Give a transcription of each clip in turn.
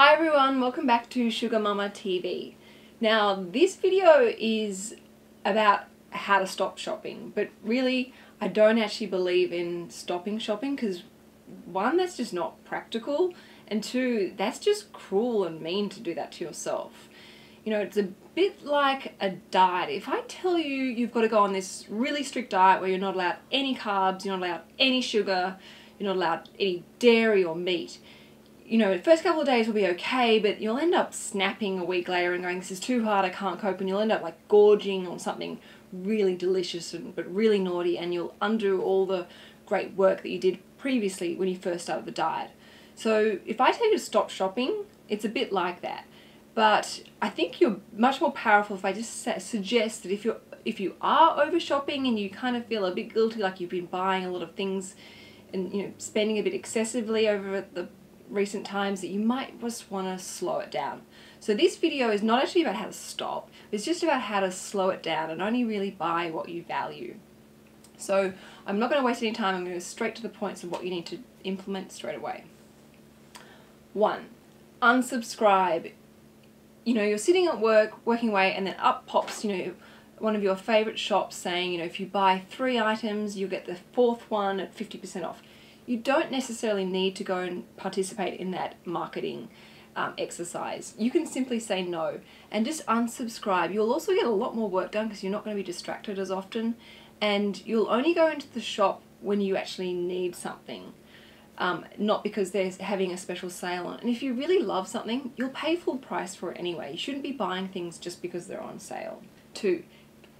Hi everyone, welcome back to Sugar Mamma TV. Now this video is about how to stop shopping, but really I don't actually believe in stopping shopping because one, that's just not practical, and two, that's just cruel and mean to do that to yourself. You know, it's a bit like a diet. If I tell you you've got to go on this really strict diet where you're not allowed any carbs, you're not allowed any sugar, you're not allowed any dairy or meat, you know, the first couple of days will be okay, but you'll end up snapping a week later and going, this is too hard, I can't cope, and you'll end up like gorging on something really delicious and, but really naughty, and you'll undo all the great work that you did previously when you first started the diet. So if I tell you to stop shopping, it's a bit like that. But I think you're much more powerful if I just suggest that if you're if you are over shopping and you kind of feel a bit guilty, like you've been buying a lot of things and you know spending a bit excessively over the recent times that you might just want to slow it down. So this video is not actually about how to stop, it's just about how to slow it down and only really buy what you value. So I'm not going to waste any time, I'm going to go straight to the points of what you need to implement straight away. One, unsubscribe. You know, you're sitting at work, working away, and then up pops, you know, one of your favorite shops saying, you know, if you buy three items, you'll get the fourth one at 50% off you don't necessarily need to go and participate in that marketing um, exercise. You can simply say no and just unsubscribe. You'll also get a lot more work done because you're not going to be distracted as often and you'll only go into the shop when you actually need something. Um, not because they're having a special sale on. And if you really love something, you'll pay full price for it anyway. You shouldn't be buying things just because they're on sale. Two,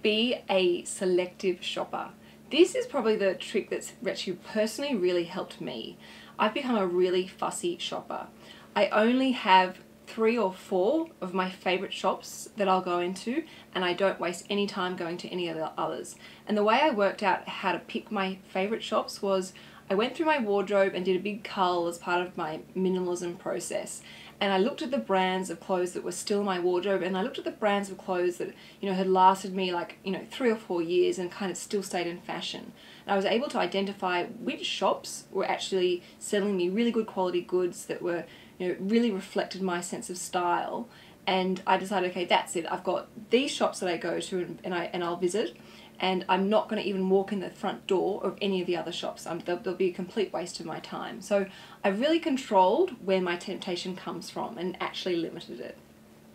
be a selective shopper. This is probably the trick that's actually personally really helped me. I've become a really fussy shopper. I only have three or four of my favorite shops that I'll go into and I don't waste any time going to any of the others. And the way I worked out how to pick my favorite shops was I went through my wardrobe and did a big cull as part of my minimalism process and I looked at the brands of clothes that were still in my wardrobe and I looked at the brands of clothes that you know had lasted me like you know three or four years and kind of still stayed in fashion. And I was able to identify which shops were actually selling me really good quality goods that were you know really reflected my sense of style. And I decided okay that's it. I've got these shops that I go to and, and I and I'll visit and I'm not going to even walk in the front door of any of the other shops. Um, they'll, they'll, be a complete waste of my time. So I've really controlled where my temptation comes from and actually limited it.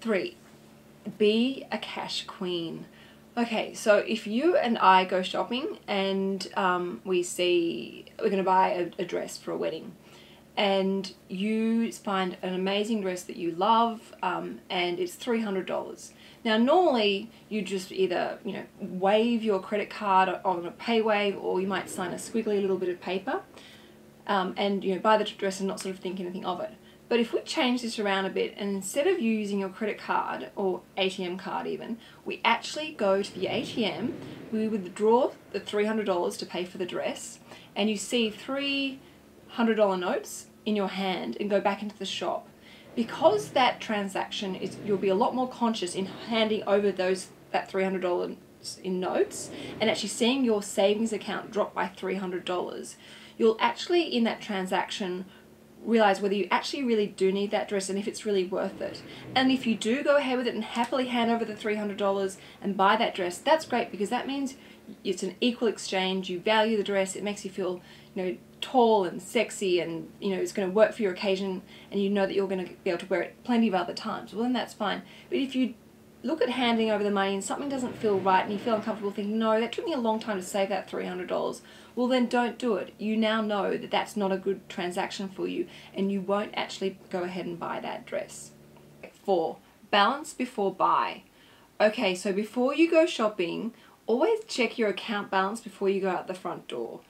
Three, be a cash queen. Okay, so if you and I go shopping and um, we see we're going to buy a, a dress for a wedding, and you find an amazing dress that you love um, and it's $300 now normally you just either you know wave your credit card on a pay wave or you might sign a squiggly little bit of paper um, and you know buy the dress and not sort of think anything of it. But if we change this around a bit and instead of you using your credit card or ATM card even, we actually go to the ATM, we withdraw the $300 to pay for the dress and you see $300 notes in your hand and go back into the shop because that transaction is you'll be a lot more conscious in handing over those that $300 in notes and actually seeing your savings account drop by $300 you'll actually in that transaction realize whether you actually really do need that dress and if it's really worth it. And if you do go ahead with it and happily hand over the $300 and buy that dress, that's great because that means it's an equal exchange, you value the dress, it makes you feel, you know, tall and sexy and you know it's going to work for your occasion and you know that you're going to be able to wear it plenty of other times. Well then that's fine. But if you look at handing over the money and something doesn't feel right and you feel uncomfortable thinking no that took me a long time to save that $300 well then don't do it. You now know that that's not a good transaction for you and you won't actually go ahead and buy that dress. Four balance before buy. Okay so before you go shopping always check your account balance before you go out the front door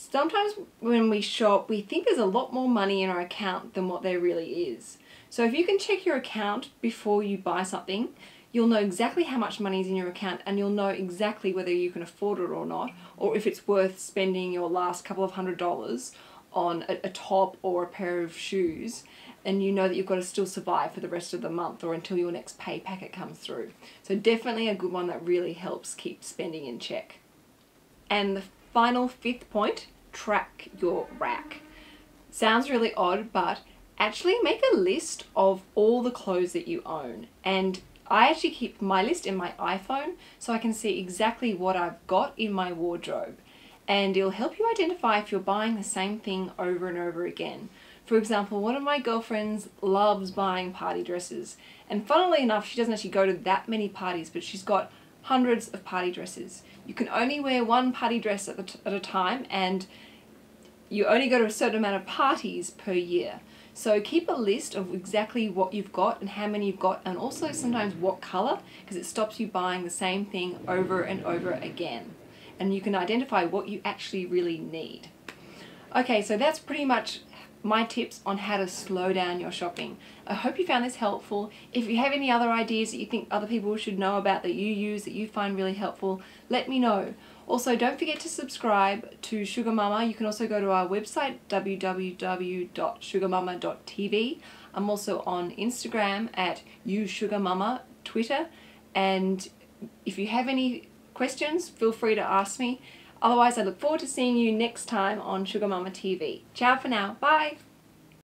Sometimes when we shop, we think there's a lot more money in our account than what there really is. So if you can check your account before you buy something, you'll know exactly how much money is in your account and you'll know exactly whether you can afford it or not, or if it's worth spending your last couple of hundred dollars on a, a top or a pair of shoes and you know that you've got to still survive for the rest of the month or until your next pay packet comes through. So definitely a good one that really helps keep spending in check. And the final fifth point, track your rack. Sounds really odd, but actually make a list of all the clothes that you own. And I actually keep my list in my iPhone so I can see exactly what I've got in my wardrobe. And it'll help you identify if you're buying the same thing over and over again. For example, one of my girlfriends loves buying party dresses. And funnily enough, she doesn't actually go to that many parties, but she's got hundreds of party dresses. You can only wear one party dress at, at a time and you only go to a certain amount of parties per year. So keep a list of exactly what you've got and how many you've got and also sometimes what colour because it stops you buying the same thing over and over again. And you can identify what you actually really need. Okay, so that's pretty much my tips on how to slow down your shopping. I hope you found this helpful. If you have any other ideas that you think other people should know about that you use that you find really helpful, let me know. Also, don't forget to subscribe to Sugar Mamma. You can also go to our website, www.sugarmamma.tv. I'm also on Instagram at YouSugarMama, Twitter, and if you have any questions, feel free to ask me. Otherwise, I look forward to seeing you next time on Sugar Mamma TV. Ciao for now. Bye.